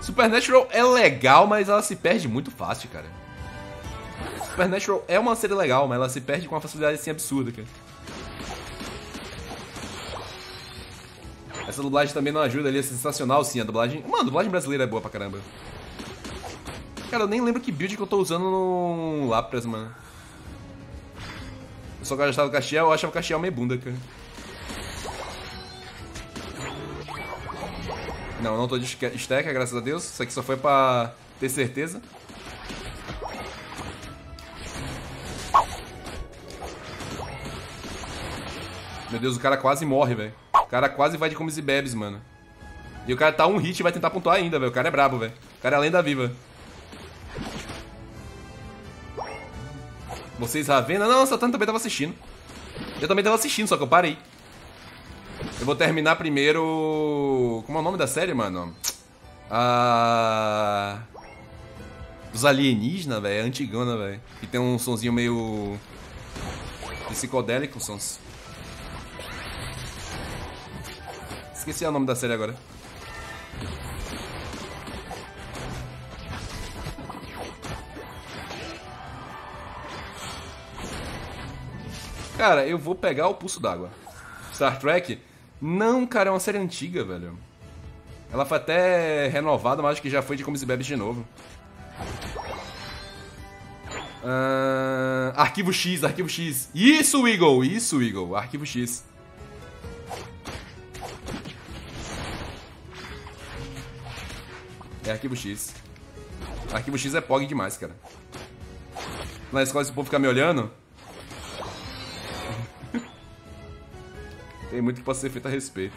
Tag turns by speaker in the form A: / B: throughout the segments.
A: Supernatural é legal, mas ela se perde muito fácil, cara. Supernatural é uma série legal, mas ela se perde com uma facilidade assim absurda, cara. Essa dublagem também não ajuda ali, é sensacional sim a dublagem. Mano, a dublagem brasileira é boa pra caramba. Cara, eu nem lembro que build que eu tô usando no Lapras, mano. Eu só gostava do Castiel, eu achava o Castiel meio bunda, cara. Não, não tô de stack, graças a Deus. Isso aqui só foi pra ter certeza. Meu Deus, o cara quase morre, velho. O cara quase vai de comes e bebes, mano. E o cara tá um hit e vai tentar pontuar ainda, velho. O cara é brabo, velho. O cara é lenda viva. Vocês Ravena? Não, o Satan também tava assistindo. Eu também tava assistindo, só que eu parei. Eu vou terminar primeiro... Como é o nome da série, mano? Ah... Dos alienígenas, velho. É antigona, velho. Que tem um sonzinho meio... Psicodélico, sons. Esqueci o nome da série agora. Cara, eu vou pegar o Pulso d'Água. Star Trek? Não, cara, é uma série antiga, velho. Ela foi até renovada, mas acho que já foi de Comes e Bebes de novo. Uh, arquivo X, Arquivo X. Isso, Eagle! Isso, Eagle. Arquivo X. É Arquivo X. Arquivo X é POG demais, cara. Na escola esse povo fica me olhando. Tem muito que pode ser feito a respeito.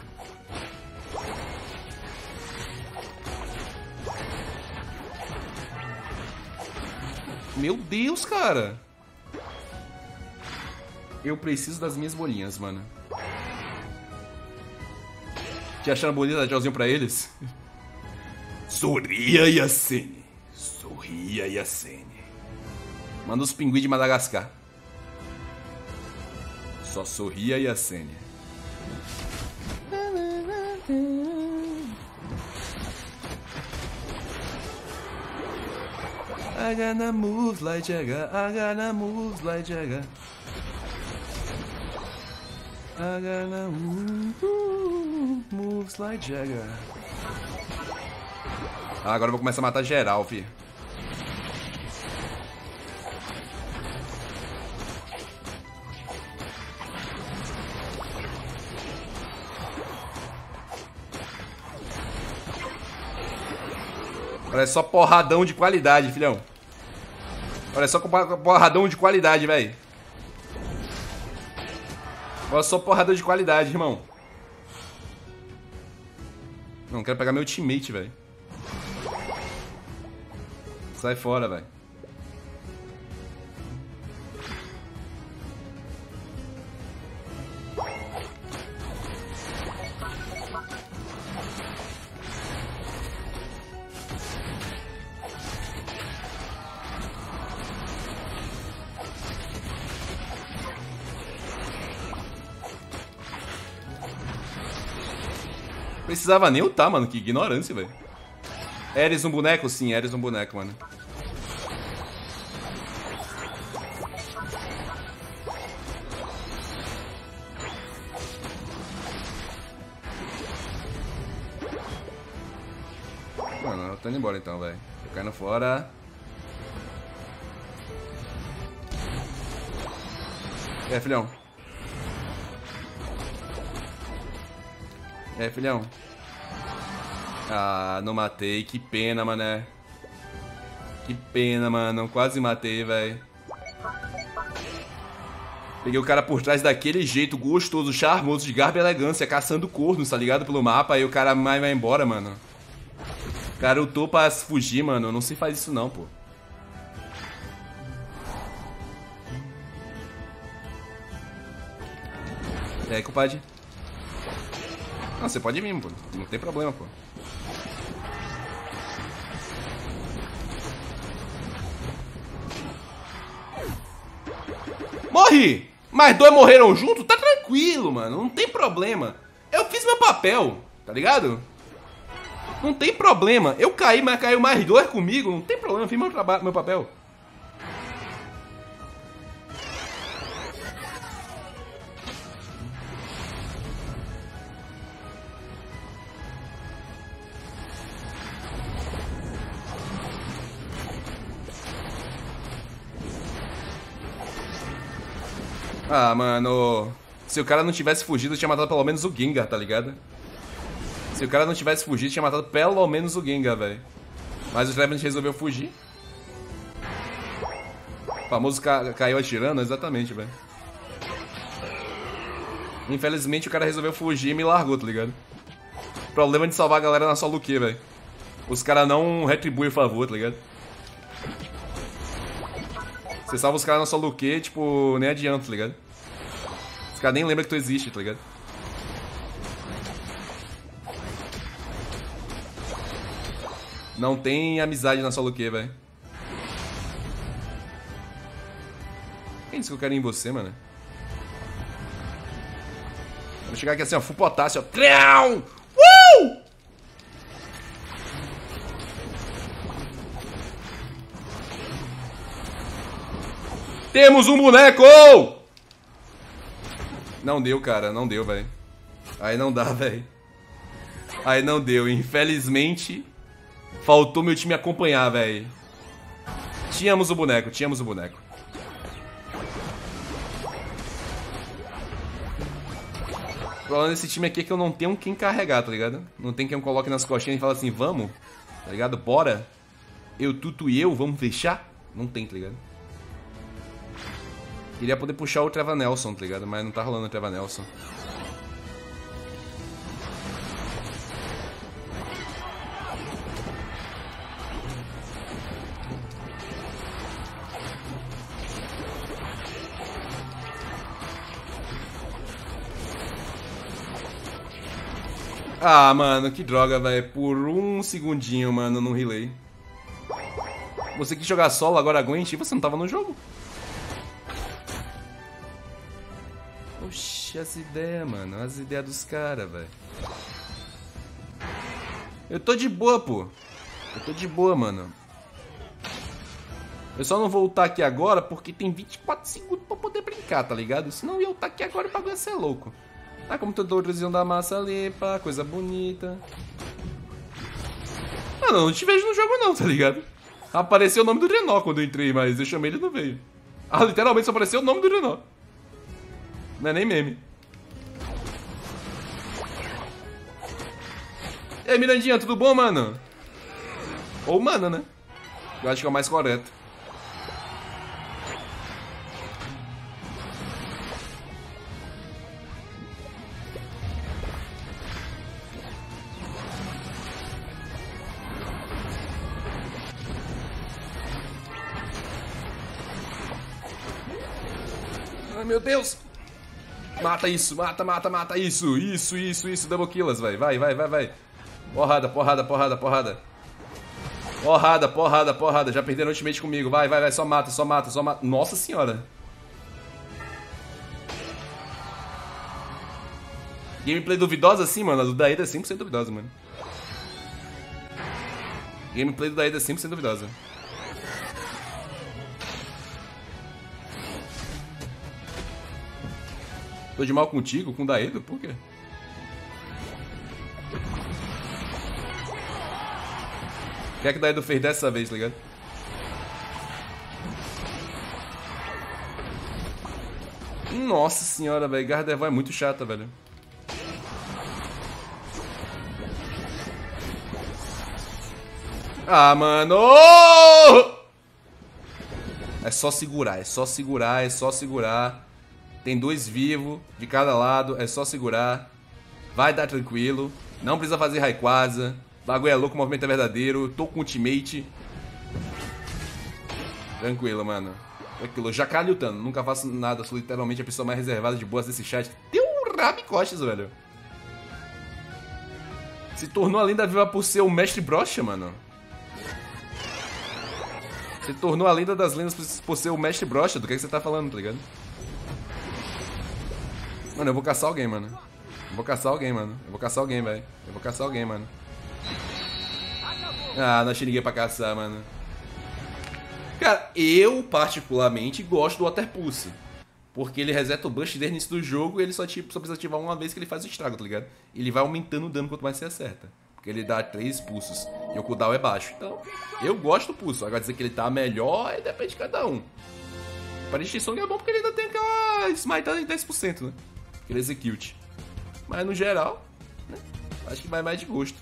A: Meu Deus, cara! Eu preciso das minhas bolinhas, mano. Que acharam bolinha da tchauzinho pra eles? Sorria e acene. Sorria e acene. Manda os pinguins de Madagascar. Só sorria e I gotta move like Jagger. I gotta move like Jagger. I gotta move, moves like Jagger. Ah, agora eu vou começar a matar geral, fi. Olha só porradão de qualidade, filhão. Olha só porradão de qualidade, velho. Olha só porradão de qualidade, irmão. Não, quero pegar meu teammate, velho. Sai fora, velho. Precisava nem lutar, mano. Que ignorância, velho. Eres um boneco? Sim, eres um boneco, mano. Mano, eu tô indo embora então, velho. Tô caindo fora. É, filhão. É, filhão. Ah, não matei. Que pena, mané. Que pena, mano. Quase matei, velho. Peguei o cara por trás daquele jeito gostoso, charmoso, de garba e elegância, caçando cornos, tá ligado? Pelo mapa, aí o cara vai, vai embora, mano. Cara lutou pra fugir, mano. Não se faz isso não, pô. E aí, compadre? Não, você pode vir, pô. Não tem problema, pô. Morri! Mas dois morreram junto? Tá tranquilo, mano. Não tem problema. Eu fiz meu papel, tá ligado? Não tem problema. Eu caí, mas caiu mais dois comigo. Não tem problema, eu fiz meu, meu papel. Ah, mano. Se o cara não tivesse fugido, tinha matado pelo menos o Gengar, tá ligado? Se o cara não tivesse fugido, tinha matado pelo menos o Gengar, velho. Mas o Trevenant resolveu fugir. O famoso ca caiu atirando, exatamente, velho. Infelizmente o cara resolveu fugir e me largou, tá ligado? Problema de salvar a galera na solo Q, velho. Os caras não retribuem o favor, tá ligado? Você salva os caras na solo Q, tipo, nem adianta, tá ligado? Os caras nem lembram que tu existe, tá ligado? Não tem amizade na solo Q, velho. Quem disse que eu quero ir em você, mano? Vou chegar aqui assim, ó, full potássio, ó. Trião! Temos um boneco! Não deu, cara, não deu, velho. Aí não dá, velho. Aí não deu, infelizmente. Faltou meu time acompanhar, velho. Tínhamos o boneco, tínhamos o boneco. O problema desse time aqui é que eu não tenho quem carregar, tá ligado? Não tem quem eu coloque nas costinhas e fale assim, vamos, tá ligado? Bora. Eu, Tuto e eu, vamos fechar? Não tem, tá ligado? Queria poder puxar o Treva Nelson, tá ligado? Mas não tá rolando o Treva Nelson. Ah, mano, que droga, velho. Por um segundinho, mano, não relay. Você quis jogar solo, agora aguente. Você não tava no jogo. As ideias, mano. As ideias dos caras, velho. Eu tô de boa, pô. Eu tô de boa, mano. Eu só não vou ultar aqui agora porque tem 24 segundos pra poder brincar, tá ligado? Senão eu ia ultar aqui agora e o bagulho ia ser louco. Ah, computadorzinho da massa limpa, coisa bonita. Ah, não, não te vejo no jogo não, tá ligado? Apareceu o nome do Renó quando eu entrei, mas eu chamei ele e não veio. Ah, literalmente só apareceu o nome do Renó. Não é nem meme. E aí, Mirandinha, tudo bom, mano? Ou mana, né? Eu acho que é o mais correto. Ai, meu Deus! Mata isso, mata, mata, mata isso. Isso, isso, isso. Double kills, vai, vai, vai, vai, vai. Porrada, porrada, porrada, porrada. Porrada, porrada, porrada. Já perderam ultimate comigo. Vai, vai, vai. Só mata, só mata, só mata. Nossa senhora. Gameplay duvidosa assim, mano. A do Daeda é 100% duvidosa, mano. Gameplay do Daeda é 100% duvidosa. Tô de mal contigo, com o Daedo? Por quê? O que é que o Daedo fez dessa vez, tá ligado? Nossa senhora, velho. Gardevoir é muito chata, velho. Ah, mano! É só segurar, é só segurar, é só segurar. Tem dois vivos de cada lado, é só segurar. Vai dar tranquilo. Não precisa fazer Raikwaza. Bagulho é louco, o movimento é verdadeiro. Tô com ultimate. Tranquilo, mano. Tranquilo. Já cá lutando. Nunca faço nada. Sou literalmente a pessoa mais reservada de boas desse chat. Tem um rabo costas, velho. Se tornou a lenda viva por ser o mestre brocha, mano. Se tornou a lenda das lendas por ser o mestre brocha. Do que, é que você tá falando, tá ligado? Mano, eu vou caçar alguém, mano. Eu vou caçar alguém, mano. Eu vou caçar alguém, velho. Eu vou caçar alguém, mano. Ah, não achei ninguém pra caçar, mano. Cara, eu particularmente gosto do Water Pulse. Porque ele reseta o Bush desde o início do jogo e ele só, tipo, só precisa ativar uma vez que ele faz o estrago, tá ligado? Ele vai aumentando o dano quanto mais você acerta. Porque ele dá três pulsos e o cooldown é baixo. Então, eu gosto do pulso. Agora dizer que ele tá melhor, depende de cada um. Para extinção é bom porque ele ainda tem aquela smite em 10%, né? Aquele execute. Mas no geral, né? acho que vai mais de gosto.